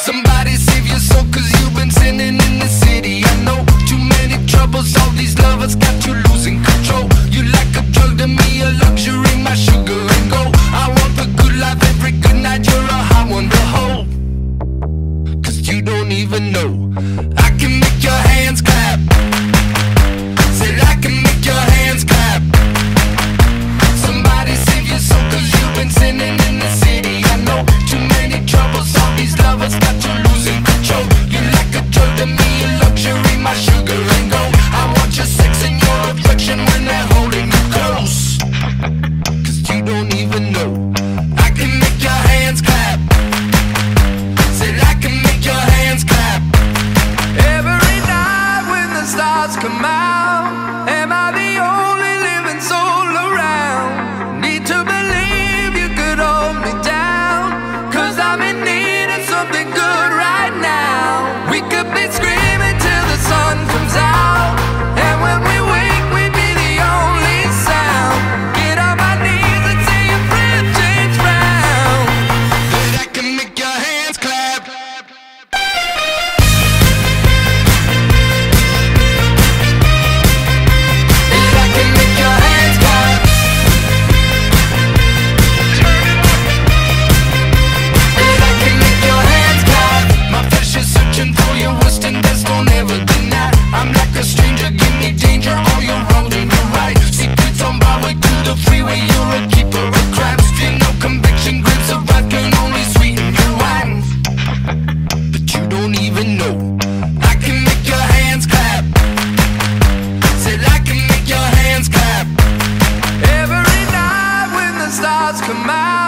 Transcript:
Somebody save your soul cause you've been sinning in the city. I know too many troubles, all these lovers got you losing control. You like a drug to me, a luxury, my sugar and gold. I want the good life every good night, you're a hot one to hold. Cause you don't even know. I can come out. Am I the only living soul around? Need to believe you could hold me down. Cause I'm in need of something good right now. We could be screaming. come out